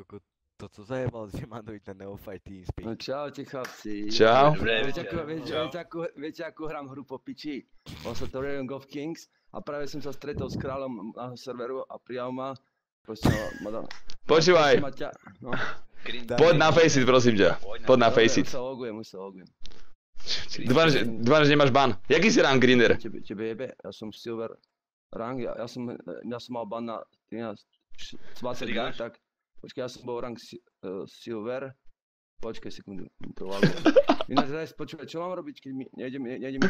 koko, to co zajebal, že má dojít na Neofight TeamSpeak. No čaute chlapci. Čau. Dobré, Viete, ako, viete, Čau. viete, ako, viete, ako hrám hru po piči? Volá sa to Rayon of Kings a práve som sa stretol s kráľom na serveru a prijal ma. Proste ma dal. Počúvaj, ťa, no. Poď na Faceit prosím ťa. Poď na Dobre, Faceit. Už sa logujem, už sa logujem. Dúfam, že, dúfam, že nemáš ban. Jaký si rank Grinder? Tebe, tebe jebe, ja som silver rang, ja, ja, som, ja som mal ban na 13, š- 22, Strigáš? tak počkaj, ja som bol rang si, uh, silver, počkaj sekundu, to lagujem. Ináč, Rajs, počúvaj, čo mám robiť, keď mi nejde, mi- nejde mi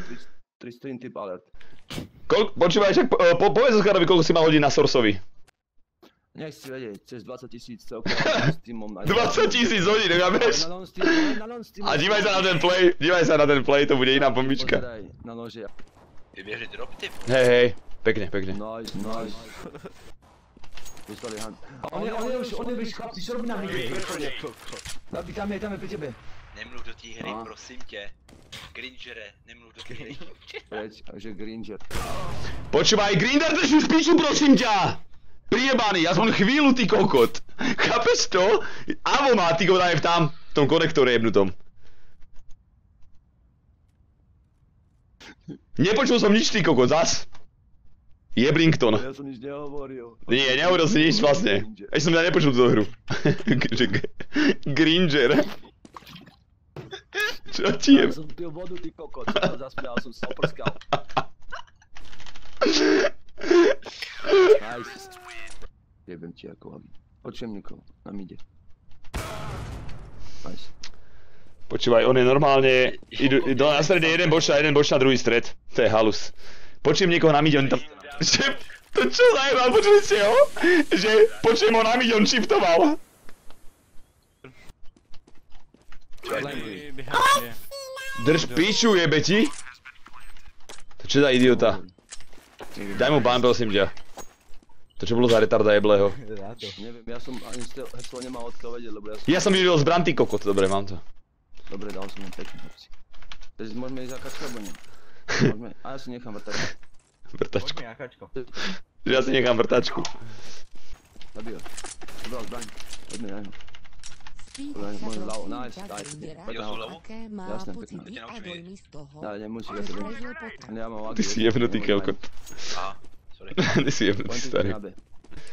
300 tip alert? Koľko, počúvaj, však po, po, povedz Oskarovi, koľko si mal hodín na Sourceovi. Nechci vedieť, cez 20 tisíc celkovo na Steamom. na- 20 tisíc hodín, chápeš? Na non-Steam, na non-Steam. A dívaj sa na ten play, dívaj sa na ten play, to bude iná bombička. Pozeraj, na nože. Vyběhli drop tip. Hej, hej, pekne, pekne. Nice, nice. Vyslali han. A on je, on je už, on je už chlapci, čo robí na midi? Nabi, tam je, tam je pri tebe. Nemluv do té hry, A. prosím tě. Gringere, nemluv do té hry. Preč, že Gringer. Počúvaj, Grinder, drž už piču, prosím ťa! Priebaný, aspoň chvíľu, ty kokot. Chápeš to? Avo má, ty kokot, aj v tam, v tom konektore jebnutom. Nepočul som nič, ty kokot, zas. Jeblington. Ja som nič nehovoril. Nie, nehovoril si nič vlastne. Ešte som ja nepočul túto hru. Gringer. Čo ti je? Ja som pil vodu, ty kokot. Ja Zasmial som sa, oprskal. Nice. Jebem ti ako lavi. Počujem nikoho, na mide. Nice. Počúvaj, on je normálne, idú, idú na strede jeden boč a jeden boč na druhý stred. To je halus. Počujem niekoho na mide, on tam... Že, to čo zajebal, počuli ste ho? Že počujem ho na mide, on shiftoval. Drž piču, jebe ti. To čo za idiota? Daj mu ban, prosím ťa. To čo bolo za retarda jeblého? Neviem, ja som ani heslo nemal odkiaľ vedieť, lebo ja som... Ja som videl z Branty kokot, dobre, mám to. Dobre, dal som mu pekne, hoci. Takže môžeme ísť za kačku, alebo nie? Môžeme... A ja si nechám vrtať. Vrtačku. Poďme, Akačko. Že ja si nechám vrtačku. Zabij ho. Zobral zbraň. Poďme na ňo. Nice, nice. Grindera, Poď na hlavu. Jasné, pocity pekné. Poďte na a uši. dojmy z toho, Ale nemusíš, že ja to viem. Ja mám Ty si jebnutý kokot. Aha, sorry. Ty si jebnutý, starý.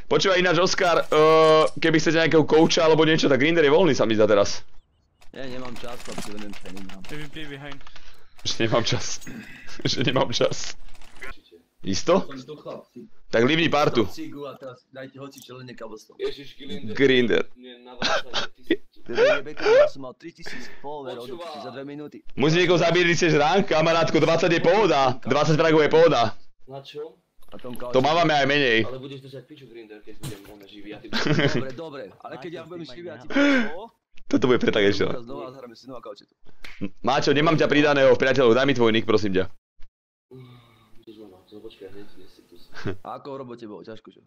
Počúvaj ináč, Oskar, uh, keby chcete nejakého kouča alebo niečo, tak Grinder je voľný sa mi zdá teraz. Ja nemám čas, chlapci, len tréning mám. PvP behind. Že nemám čas. Že nemám čas. Isto? Tak livni partu. Dajte hoci čo len nekabelstvo. Ježiš. Grinder. Nie, na 20, ty si... Tebe jebe, ja som mal 3000 followerov za 2 minúty. Musí niekoho zabiť, keď chceš rank, kamarátko, 20 je pohoda. 20 fragov je pohoda. Na čo? To máme aj menej. Ale budeš držať piču, Grinder, keď budem on živý ty Dobre, dobre, ale keď ja budem živý a ti poviem slovo, Toto bude pre tak ešte. Máčo, nemám ťa pridaného, priateľov, daj mi tvoj nick, prosím ťa. A ako v robote bolo, ťažko čo?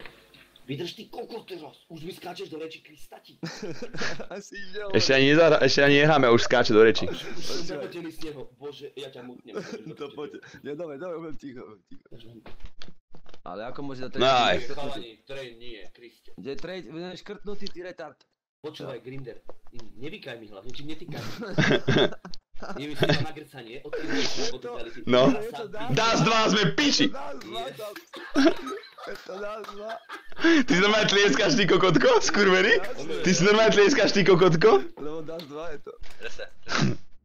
Vydrž ty kokot teraz, už mi skáčeš do reči, Kristati. Asi ide Ešte ani, nezahra, ešte ani nehráme už skáče do reči. Zapotený z neho, bože, ja ťa mutnem. To poď. Ja dobre, dobre, budem ticho, budem ticho. Ale ako môže za Aj. Chalani, train nie, Kriste. Kde trade, budem škrtnutý, ty retard. Počúvaj, Grinder, nevykaj mi hlavne, čím netýkaj. Mi si to nagrcanie, odkedy. No. Je to dá- Dás dva, sme piči. Ty si normálne tlieskáš, ty kokotko, skurvený? Ty si normálne tlieskáš, ty kokotko? Lebo nás dva je to.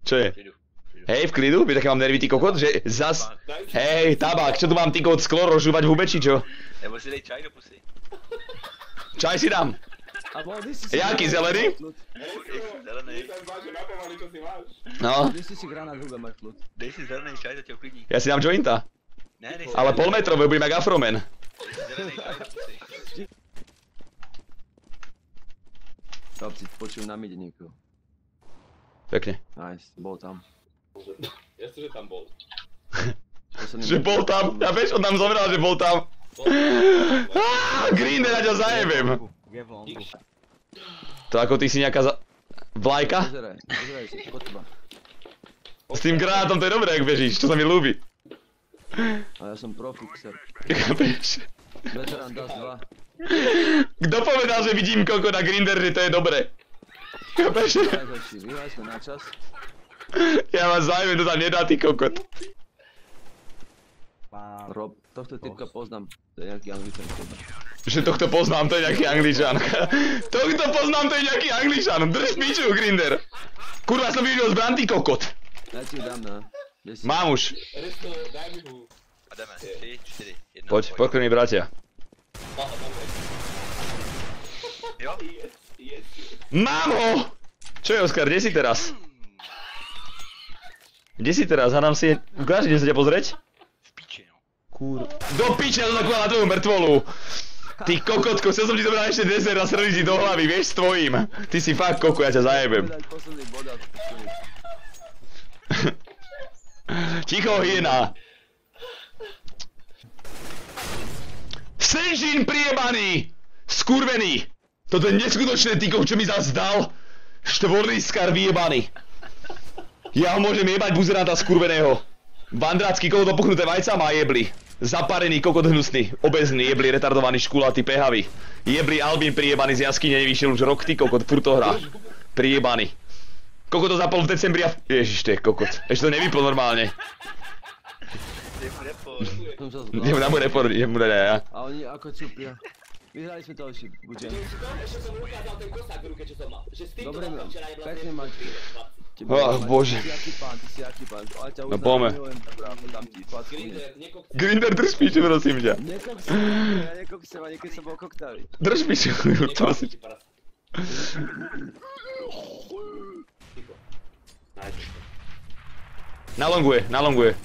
Čo je? Hej, v klidu, vieš, aké mám nervy, ty kokot, že zas... Hej, tabák, čo tu mám, ty kokot, sklo rozžúvať v hube, či čo? Nebo si dej čaj do pusy. Čaj si dám. A bol, ty si si... Jaký, zelený? Zelený. No, Ty si si granát hube, kľud. Dej si zelený čaj, to tě uklidní. ja si dám jointa. Ne, dej si Ale polmetrové, budem jak afroman. Zelený čaj. Chlapci, počujem na mide niekoho. Pekne. Nice, bol tam. Jasne, že tam bol. Že bol tam, ja vieš, on tam zomrel, že bol tam. Green, ja ťa zajebem. Je v longu. To ako ty si nejaká za... Vlajka? Pozeraj, pozeraj si, po teba. S tým granátom to je dobré, ak bežíš, čo sa mi ľúbi. A ja som profixer. Chápeš? Veterán dá dva. Kto povedal, že vidím koko na Grinder, že to je dobre? Chápeš? Vyhrali sme na čas. Ja vás zaujímam, to tam nedá, ty kokot. Rob, tohto typka poznám. To je nejaký angličan. Že tohto poznám, to je nejaký angličan. tohto poznám, to je nejaký angličan. Drž piču, Grinder. Kurva, som videl zbran, ty kokot. Ja ti dám si? Mám už. Resto, daj mi hu. A jdeme. 3, 4, 1. Poď, pokrmi bratia. Jo? Mám ho! Čo je, Oskar, kde si teraz? Kde si teraz? Hádam si... Ukáž, kde sa ťa pozrieť? V piči, no. Kur... Do piče, ja zakúval na tvoju mŕtvolu! Ty kokotko, chcel som ti zobrať ešte deser a srdiť do hlavy, vieš, s tvojím. Ty si fakt koko, ja ťa zajebem. Ticho, hyena! Senžín priebaný! Skurvený! Toto je neskutočné, ty čo mi zas dal! Štvorliskar vyjebaný! Ja ho môžem jebať buzeranta skurveného! Vandrácky kokot opuchnuté vajca má jebli. Zaparený kokot hnusný, obezný, jebli retardovaný škulatý pehavý. Jebli Albín priebaný z jaskyne, nevyšiel už rok, ty kokot, furt to hrá. Priebaný. Kokot to zapol v decembri a... Ježiš, to je kokot. Ešte to nevyplo normálne. Idem mu dať aj ja. A oni ako čupia. Vyhrali sme to ešte, buďte. Ešte som ukázal ten kosák v ruke, čo som mal. Že s týmto Dobre, včera je vlastne... Pekne. Ty Oh, bože. Ty si aký pán, ty si aký pán. Ale ťa No poďme. ťa. Grinder, drž piču, prosím ťa. Nekoksem, ja nekoksem, ani keď som bol koktavý. Drž piču, prosím. To. Nalonguje, nalonguje.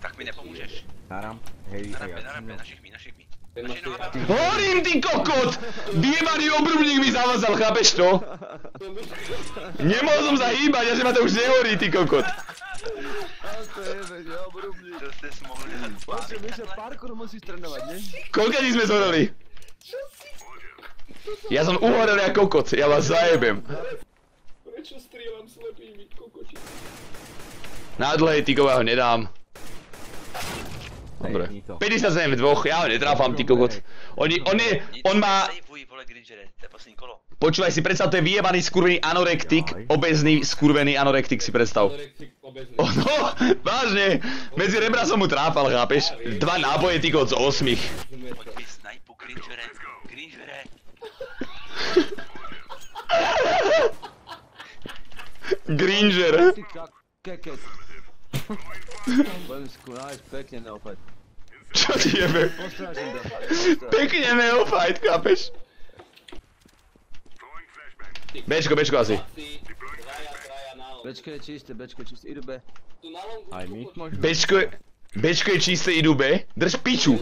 Tak mi nepomůžeš. Naram. Hej, Na hej, rampe, na ja rampe, som- našich mí, našich mí. Horím, ty kokot! Vyjebaný obrubník mi zavazal, chápeš to? Nemohol som sa hýbať, a že ma to už nehorí, ty kokot. Počkej, Mišo, parkour musíš trénovať, ne? Koľko dní sme zhoreli? Ja som uhorel jak kokot, ja vás zajebem. Prečo strieľam slepými kokoti? Na dlhej tyko ja ho nedám. Dobre. Hej, to. 57 v dvoch, ja ho netráfam, ty kokot. Oni, on je, on má, je počúvaj si, predstav, to je vyjebaný skurvený anorektik, obezný skurvený anorektik si predstav. Oh, no, vážne, medzi rebra som mu trápal, chápeš? Dva náboje, ty kokot, z osmých. Pojď mi snajpu, Gringere, Gringere. Gringer. Budem skúrať pekne neopäť. Čo ti jebe? Pekne neofight, chápeš? Bečko, bečko asi. Bečko je čisté, bečko je čisté, idú B. Aj my. Bečko je, bečko je čisté, idú B. Drž piču.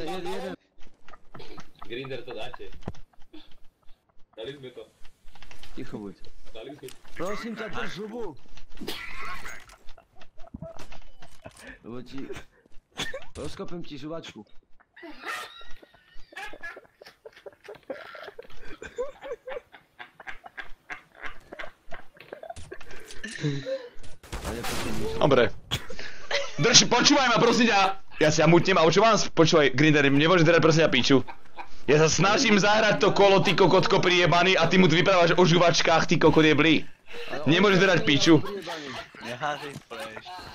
Grinder to dáte. Dali sme to. Ticho buď. Dali sme to. Prosím ťa, drž zubu. Lebo ti... Rozkopem ti žuvačku. A nepočujem nič. Dobre. Drž, počúvaj ma, prosím ťa. Ja si ja mutnem a čo vám, počúvaj, Grinder, nemôžeš drať prosím ťa piču. Ja sa snažím zahrať to kolo, ty kokotko priebaný a ty mu tu vyprávaš o žuvačkách, ty kokot jebli. Nemôžeš drať piču. Neházej flash.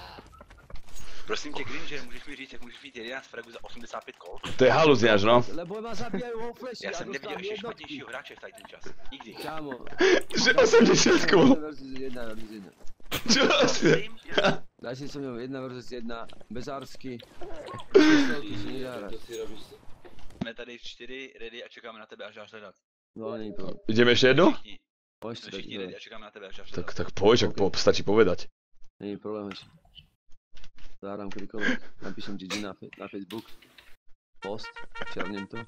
Prosím tě, Gringer, můžeš mi říct, jak můžeš mít 11 fragů za 85 kol? To je haluzňaž, no. Lebo ma zabijajú vo fleši, Já ja jsem neviděl dostávam ještě jednotky. špatnějšího hráče v ten čas. Nikdy. Kámo. Že 80 kol. Čo asi? Daj si so mnou jedna versus jedna, bezársky. Pistolky si nezahrať. To si robíš. Jsme tady v 4 ready a čekáme na tebe, až dáš hledat. No, není to. Ideme ešte? Všichni, Poď Tak, tak poď, ak po, stačí povedať. Není problém ešte. Zahrám kedykoľvek, napíšem ti G na, fe- na Facebook. Post, černem to.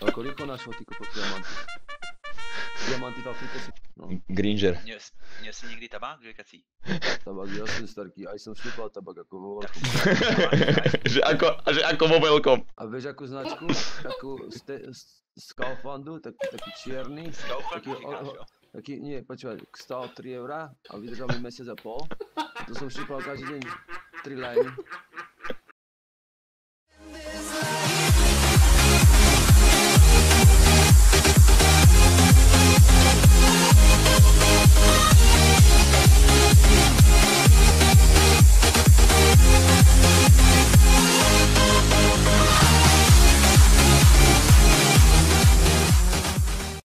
Ako rýchlo našiel ty kokot diamanty. Diamanty v Afrike si... No, Gringer. Jsi- měl jsi někdy tabák, žekací? tabak, jasný starky, aj som šlupal tabak ako vo veľkom. že, ako, že ako vo veľkom. A vieš akú značku? Takú z, te, z, z Kauflandu, tak, taký čierny. Kaufland Taký, říkáš, o- jo? o- taký, nie, počúvaj, stál 3 eurá a vydržal mi mesiac a pol. To som šípal každý deň 3 liny.